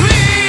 me